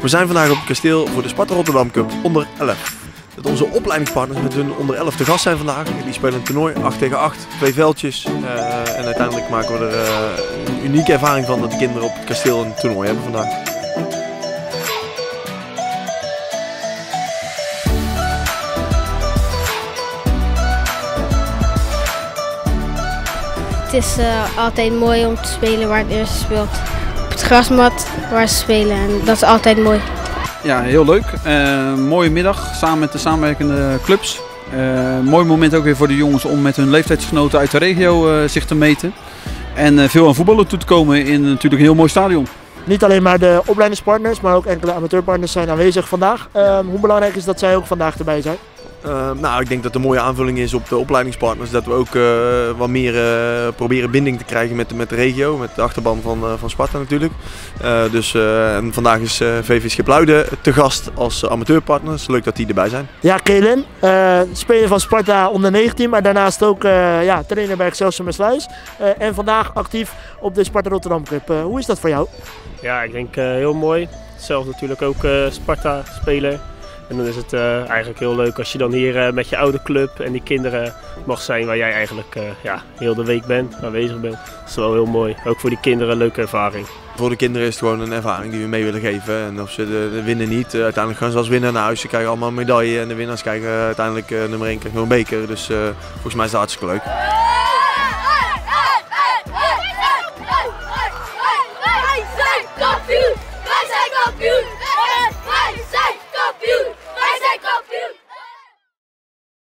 We zijn vandaag op het kasteel voor de Sparta Rotterdam Cup onder 11. Dat onze opleidingspartners met hun onder 11 te gast zijn vandaag. Die spelen een toernooi 8 tegen 8, twee veldjes. Uh, en uiteindelijk maken we er uh, een unieke ervaring van dat de kinderen op het kasteel een toernooi hebben vandaag. Het is uh, altijd mooi om te spelen waar het eerst speelt. Het grasmat waar ze spelen en dat is altijd mooi. Ja, heel leuk. Uh, mooie middag samen met de samenwerkende clubs. Uh, mooi moment ook weer voor de jongens om met hun leeftijdsgenoten uit de regio zich te meten. En veel aan voetballen toe te komen in natuurlijk een heel mooi stadion. Niet alleen maar de opleidingspartners, maar ook enkele amateurpartners zijn aanwezig vandaag. Ehm, hoe belangrijk is dat zij ook vandaag erbij zijn? Uh, nou, ik denk dat het een mooie aanvulling is op de opleidingspartners. Dat we ook uh, wat meer uh, proberen binding te krijgen met, met de regio, met de achterban van, van Sparta natuurlijk. dus en vandaag is VV Schipluiden te gast als amateurpartners. Leuk dat die erbij zijn. Ja, Kelen, speler van Sparta onder 19, maar daarnaast ook ja, trainer bij Excelsior Sluis. en vandaag actief op de Sparta Rotterdam Cup. hoe is dat voor jou? Ja, ik denk heel mooi. Zelf natuurlijk ook Sparta speler. En dan is het uh, eigenlijk heel leuk als je dan hier uh, met je oude club en die kinderen mag zijn waar jij eigenlijk uh, ja, heel de week bent, aanwezig bent. Dat is wel heel mooi. Ook voor die kinderen een leuke ervaring. Voor de kinderen is het gewoon een ervaring die we mee willen geven. En of ze de, winnen niet, uiteindelijk gaan ze als winnaar naar huis. Ze krijgen allemaal een medaille en de winnaars krijgen uiteindelijk nummer 1 krijgt nog een beker. Dus volgens mij is dat hartstikke leuk.